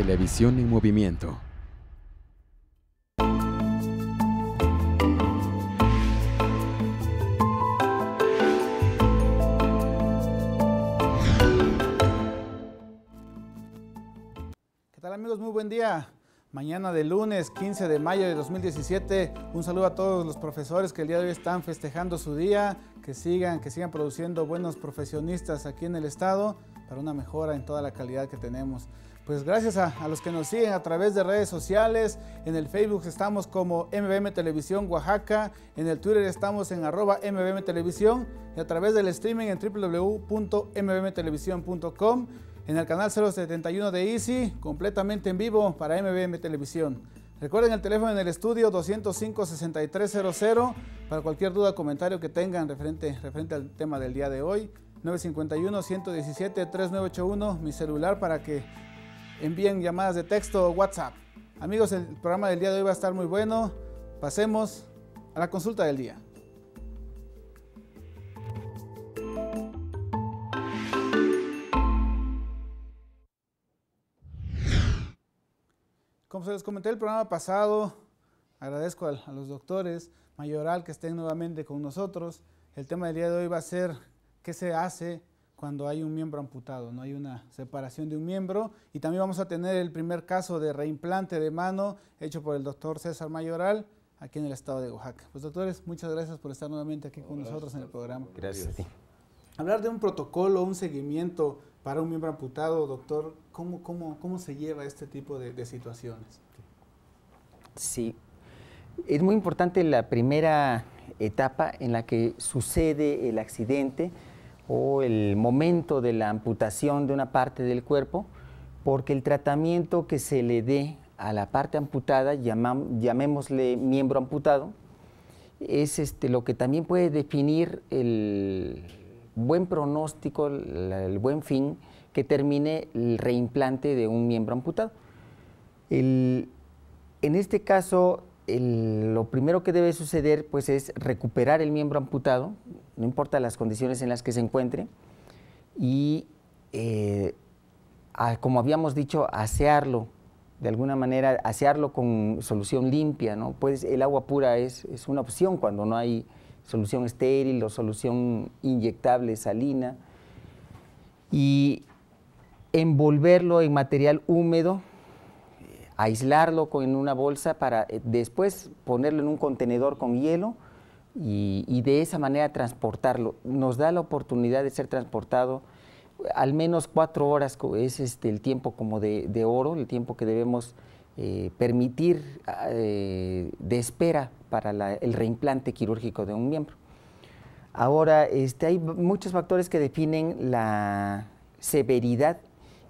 Televisión en movimiento. ¿Qué tal amigos? Muy buen día. Mañana de lunes 15 de mayo de 2017. Un saludo a todos los profesores que el día de hoy están festejando su día. Que sigan, que sigan produciendo buenos profesionistas aquí en el estado para una mejora en toda la calidad que tenemos. Pues gracias a, los que nos siguen a través de redes sociales. En el Facebook estamos como MBM Televisión Oaxaca. En el Twitter estamos en arroba MBM Televisión. Y a través del streaming en www.mbmtelevisión.com. En el canal 071 de Easy, completamente en vivo para MBM Televisión. Recuerden el teléfono en el estudio 205-6300 para cualquier duda o comentario que tengan referente, referente al tema del día de hoy. 951-117-3981, mi celular para que envíen llamadas de texto o WhatsApp. Amigos, el programa del día de hoy va a estar muy bueno. Pasemos a la consulta del día. Como se les comenté el programa pasado, agradezco a, a los doctores Mayoral que estén nuevamente con nosotros. El tema del día de hoy va a ser qué se hace cuando hay un miembro amputado, no hay una separación de un miembro. Y también vamos a tener el primer caso de reimplante de mano hecho por el doctor César Mayoral aquí en el estado de Oaxaca. Pues doctores, muchas gracias por estar nuevamente aquí con gracias. nosotros en el programa. Gracias a ti. Hablar de un protocolo, un seguimiento para un miembro amputado, doctor, ¿cómo, cómo, cómo se lleva este tipo de, de situaciones? Sí, es muy importante la primera etapa en la que sucede el accidente o el momento de la amputación de una parte del cuerpo, porque el tratamiento que se le dé a la parte amputada, llamémosle miembro amputado, es este, lo que también puede definir el buen pronóstico, el, el buen fin que termine el reimplante de un miembro amputado. El, en este caso, lo primero que debe suceder pues, es recuperar el miembro amputado, no importa las condiciones en las que se encuentre, y eh, como habíamos dicho, asearlo, de alguna manera, asearlo con solución limpia. ¿no? Pues el agua pura es una opción cuando no hay solución estéril o solución inyectable salina. Y envolverlo en material húmedo, aislarlo en una bolsa para eh, después ponerlo en un contenedor con hielo y, de esa manera transportarlo. Nos da la oportunidad de ser transportado al menos cuatro horas, es este, el tiempo como de, de oro, el tiempo que debemos eh, permitir eh, de espera para el reimplante quirúrgico de un miembro. Ahora, este, hay muchos factores que definen la severidad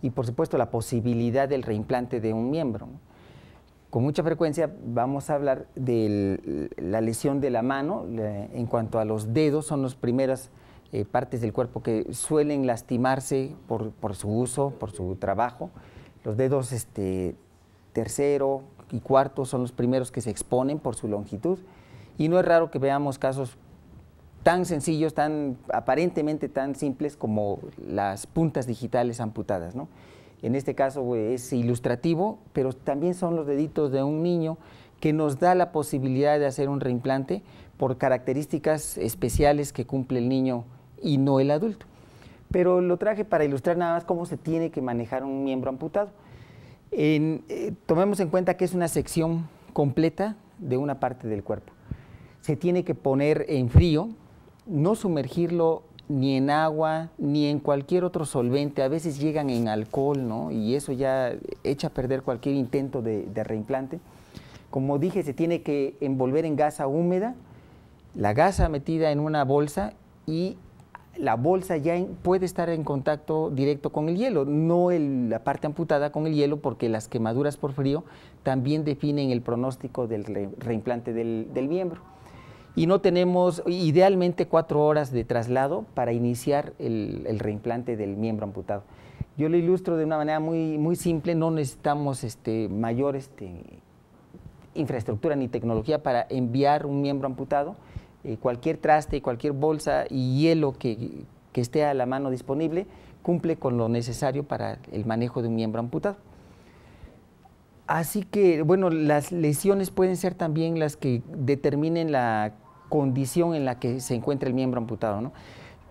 y por supuesto la posibilidad del reimplante de un miembro. Con mucha frecuencia vamos a hablar de la lesión de la mano, en cuanto a los dedos, son las primeras eh, partes del cuerpo que suelen lastimarse por, por, su uso, por su trabajo. Los dedos este, tercero y cuarto son los primeros que se exponen por su longitud y no es raro que veamos casos tan sencillos, tan aparentemente tan simples como las puntas digitales amputadas. ¿no? En este caso es ilustrativo, pero también son los deditos de un niño que nos da la posibilidad de hacer un reimplante por características especiales que cumple el niño y no el adulto. Pero lo traje para ilustrar nada más cómo se tiene que manejar un miembro amputado. En, eh, tomemos en cuenta que es una sección completa de una parte del cuerpo. Se tiene que poner en frío, no sumergirlo ni en agua, ni en cualquier otro solvente. A veces llegan en alcohol, ¿no? Y eso ya echa a perder cualquier intento de, reimplante. Como dije, se tiene que envolver en gasa húmeda, la gasa metida en una bolsa y la bolsa ya puede estar en contacto directo con el hielo, no la parte amputada con el hielo, porque las quemaduras por frío también definen el pronóstico del re, reimplante del, miembro. Y no tenemos idealmente cuatro horas de traslado para iniciar el, reimplante del miembro amputado. Yo lo ilustro de una manera muy, muy simple, no necesitamos este, mayor este, infraestructura ni tecnología para enviar un miembro amputado eh, cualquier traste, cualquier bolsa y hielo que, que, esté a la mano disponible cumple con lo necesario para el manejo de un miembro amputado. Así que, bueno, las lesiones pueden ser también las que determinen la condición en la que se encuentra el miembro amputado. ¿no?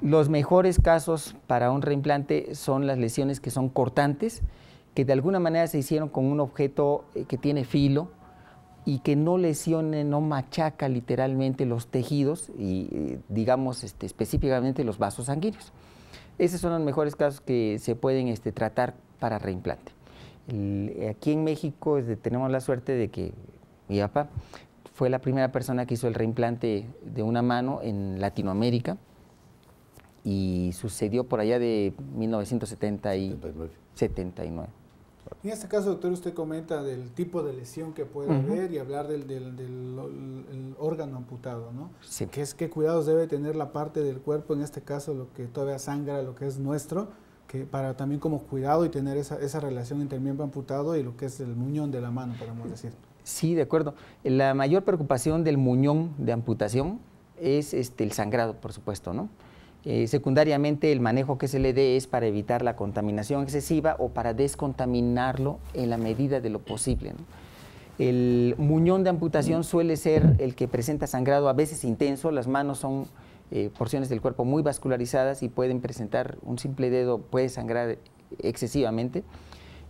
Los mejores casos para un reimplante son las lesiones que son cortantes, que de alguna manera se hicieron con un objeto eh, que tiene filo y que no lesione, no machaca literalmente los tejidos y eh, digamos este, específicamente los vasos sanguíneos. Esos son los mejores casos que se pueden este, tratar para reimplante aquí en México este, tenemos la suerte de que mi papá fue la primera persona que hizo el reimplante de una mano en Latinoamérica y sucedió por allá de 1979. 79. En este caso, doctor, usted comenta del tipo de lesión que puede haber y hablar del, órgano amputado, ¿no? Sí. ¿Qué, es, ¿Qué cuidados debe tener la parte del cuerpo, en este caso lo que todavía sangra, lo que es nuestro, que para también como cuidado y tener esa, esa relación entre el miembro amputado y lo que es el muñón de la mano, podemos decir. Sí, de acuerdo. La mayor preocupación del muñón de amputación es este, el sangrado, por supuesto, ¿no? Eh, secundariamente, el manejo que se le dé es para evitar la contaminación excesiva o para descontaminarlo en la medida de lo posible. El muñón de amputación suele ser el que presenta sangrado a veces intenso, las manos son eh, porciones del cuerpo muy vascularizadas y pueden presentar, un simple dedo puede sangrar excesivamente.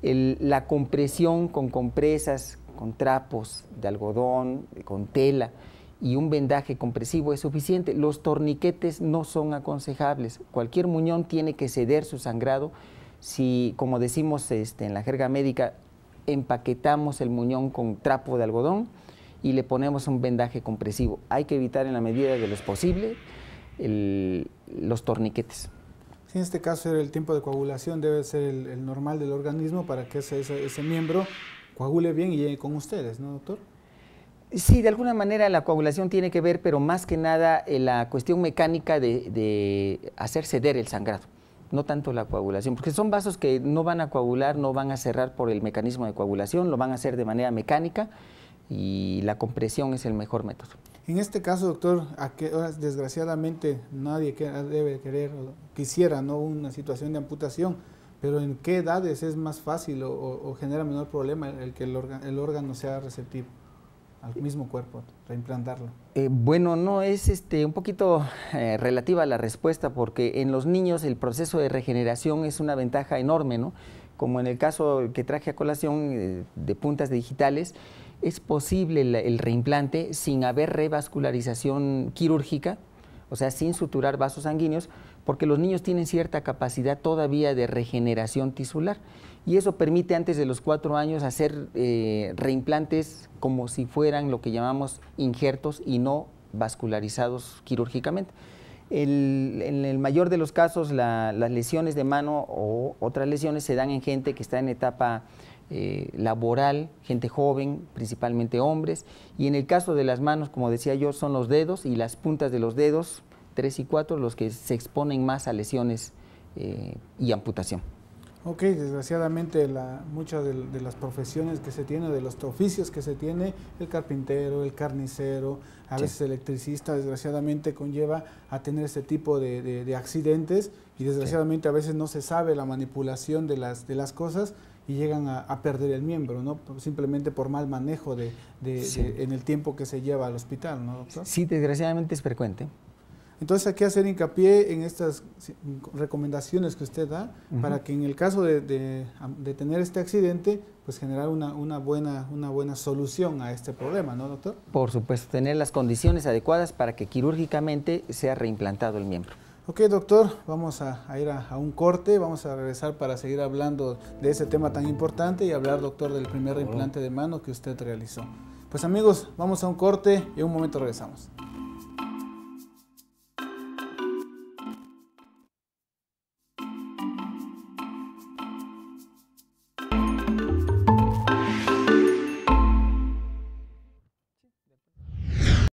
la compresión con compresas, con trapos de algodón, con tela y un vendaje compresivo es suficiente. Los torniquetes no son aconsejables. Cualquier muñón tiene que ceder su sangrado si, como decimos este, en la jerga médica, empaquetamos el muñón con trapo de algodón y le ponemos un vendaje compresivo. Hay que evitar en la medida de lo posible los torniquetes. en este caso el tiempo de coagulación debe ser el, normal del organismo para que ese, ese, miembro coagule bien y llegue con ustedes, ¿no, doctor? Sí, de alguna manera la coagulación tiene que ver, pero más que nada en la cuestión mecánica de, de, hacer ceder el sangrado, no tanto la coagulación, porque son vasos que no van a coagular, no van a cerrar por el mecanismo de coagulación, lo van a hacer de manera mecánica y la compresión es el mejor método. En este caso, doctor, a que, desgraciadamente nadie debe querer quisiera ¿no? una situación de amputación, pero ¿en qué edades es más fácil o, genera menor problema el que el, órgano sea receptivo al mismo cuerpo, reimplantarlo? Eh, bueno, no, es este, un poquito eh, relativa la respuesta, porque en los niños el proceso de regeneración es una ventaja enorme, ¿no? Como en el caso que traje a colación eh, de puntas digitales, es posible el, reimplante sin haber revascularización quirúrgica, o sea, sin suturar vasos sanguíneos, porque los niños tienen cierta capacidad todavía de regeneración tisular y eso permite antes de los cuatro años hacer eh, reimplantes como si fueran lo que llamamos injertos y no vascularizados quirúrgicamente. en el mayor de los casos, las lesiones de mano o otras lesiones se dan en gente que está en etapa eh, laboral, gente joven, principalmente hombres, y en el caso de las manos, como decía yo, son los dedos y las puntas de los dedos, tres y cuatro, los que se exponen más a lesiones eh, y amputación. Ok, desgraciadamente la, muchas de, las profesiones que se tiene, de los oficios que se tiene, el carpintero, el carnicero, a veces el electricista, desgraciadamente conlleva a tener ese tipo de, accidentes y desgraciadamente a veces no se sabe la manipulación de las, de las cosas y llegan a, perder el miembro, ¿no? Simplemente por mal manejo de, en el tiempo que se lleva al hospital, ¿no, doctor? Sí, desgraciadamente es frecuente. Entonces hay que hacer hincapié en estas recomendaciones que usted da para que en el caso de, tener este accidente, pues generar una, una, buena, una buena solución a este problema, ¿no, doctor? Por supuesto, tener las condiciones adecuadas para que quirúrgicamente sea reimplantado el miembro. Ok, doctor, vamos a, ir a, un corte, vamos a regresar para seguir hablando de ese tema tan importante y hablar, doctor, del primer implante de mano que usted realizó. Pues amigos, vamos a un corte y en un momento regresamos.